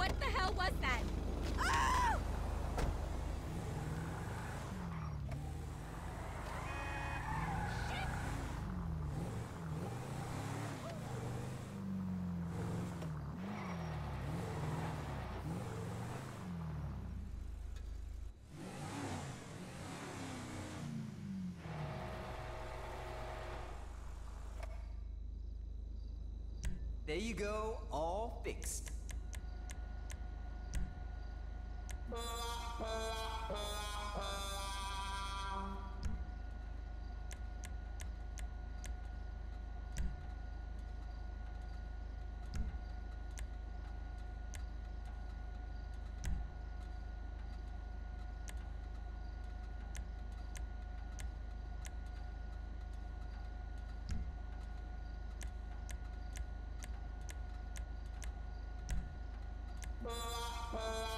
What the hell was that? Oh! There you go, all fixed. Bye.